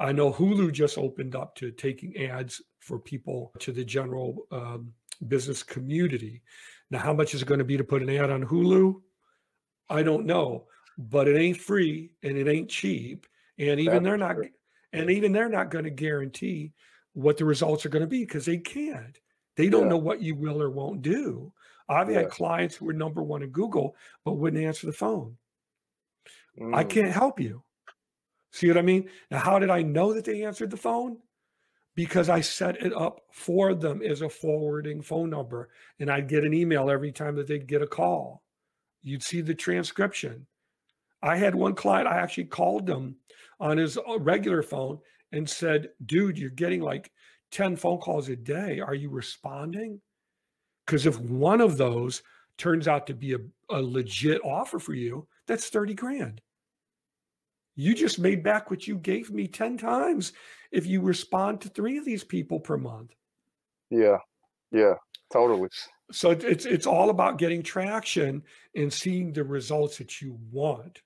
I know Hulu just opened up to taking ads for people to the general um, business community. Now, how much is it going to be to put an ad on Hulu? I don't know, but it ain't free and it ain't cheap, and even That's they're not, true. and even they're not going to guarantee what the results are going to be because they can't. They don't yeah. know what you will or won't do. I've yeah. had clients who were number one in Google but wouldn't answer the phone. Mm. I can't help you. See what I mean? Now, how did I know that they answered the phone? Because I set it up for them as a forwarding phone number, and I'd get an email every time that they'd get a call. You'd see the transcription. I had one client, I actually called them on his uh, regular phone and said, Dude, you're getting like 10 phone calls a day. Are you responding? Because if one of those turns out to be a, a legit offer for you, that's 30 grand. You just made back what you gave me 10 times if you respond to three of these people per month. Yeah. Yeah. Totally. So it's it's all about getting traction and seeing the results that you want.